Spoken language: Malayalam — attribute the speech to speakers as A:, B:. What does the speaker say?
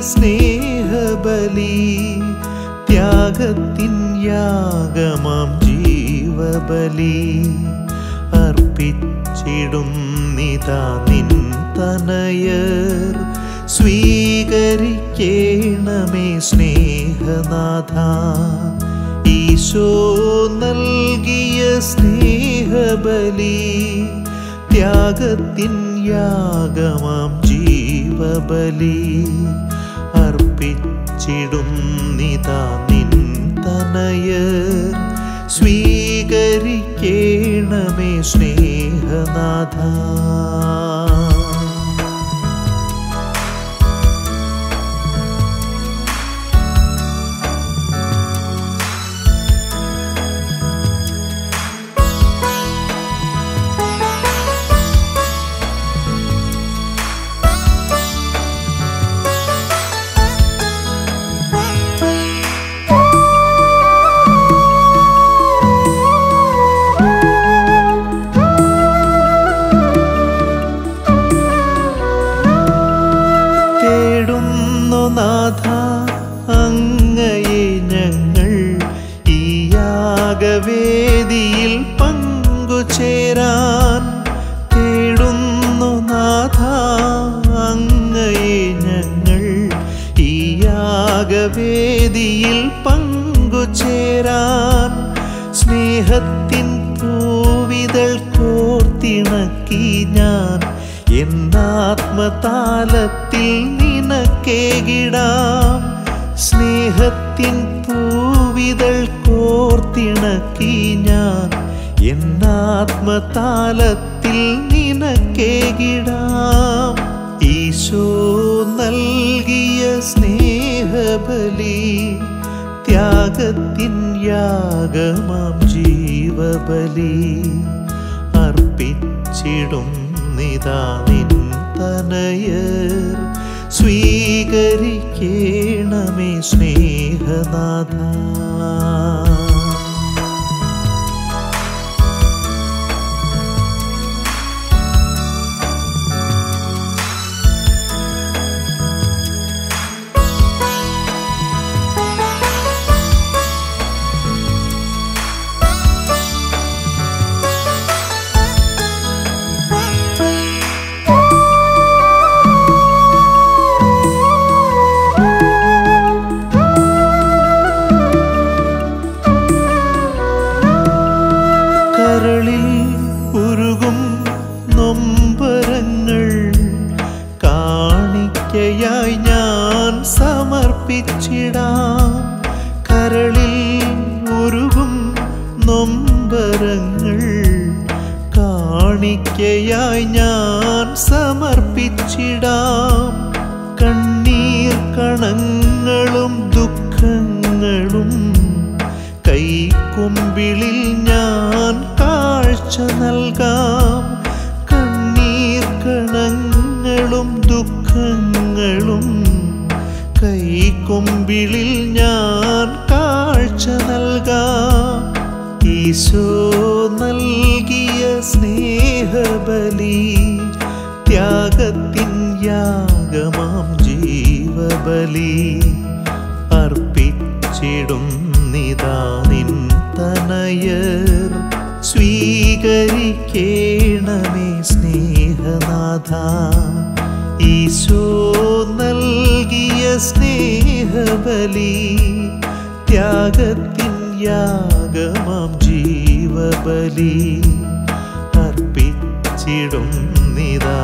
A: സ്നേഹബലി ത്യാഗത്തിൻ യാഗമാം ജീവബലി. അർപ്പിച്ചിടും നിതാ നിൻ തനയർ സ്വീകരിക്കേണമേ സ്നേഹനാഥ. ഈശോ നൽകിയ സ്നേഹബലി ത്യാഗത്തിൻ യാഗമാം ജീവബലി. അർപ്പിച്ചിടും നിതാ നിൻ തനയർ സ്വീകരിക്കേണമേ സ്നേഹനാഥ. നാഥ അങ്ങയെ ഞങ്ങൾ ഈ യാഗവേദിയിൽ പങ്കുചേരാൻ തേടുന്നു നാഥ അങ്ങയെ ഞങ്ങൾ ഈ യാഗവേദിയിൽ പങ്കുചേരാൻ സ്നേഹത്തിൻ പൂവിതൾ കോർത്തിണക്കി ഞാൻ എന്നാത്മതാലത്തിൽ നിനക്കേകിടാം സ്നേഹത്തിൻ പൂവിതൾ കോർത്തിണക്കി ഞാൻ. എന്നാത്മതാലത്തിൽ നിനക്കേകിടാം. ഈശോ നൽകിയ സ്നേഹബലി ത്യാഗത്തിൻ യാഗമാം ജീവബലി. അർപ്പിച്ചിടും നിതാ നിൻ തനയർ. സ്വീകരിക്കേണമേ സ്നേഹനാഥ. കാണിക്കയായി ഞാൻ സമർപ്പിച്ചിടാം. കരളിൽ ഉരുകും നൊമ്പരങ്ങൾ. കാണിക്കയായി ഞാൻ സമർപ്പിച്ചിടാം. കണ്ണീർ കണങ്ങളും ദുഃഖങ്ങളും. കൈക്കുമ്പിളിൽ ഞാൻ കാഴ്ച നൽകാം. കൈക്കൊമ്പിളിൽ ഞാൻ കാഴ്ച നൽകാം. നൽകിയ സ്നേഹബലി ത്യാഗത്തിൻ യാഗമാം ജീവബലി. അർപ്പിച്ചിടും നിതാനിൻ തനയർ സ്വീകരിക്കേണമേ സ്നേഹനാഥ. ഈശോ സ്നേഹബലി ത്യാഗത്തിൻ യാഗമാം ജീവബലി അർപ്പിച്ചിടും നിതാ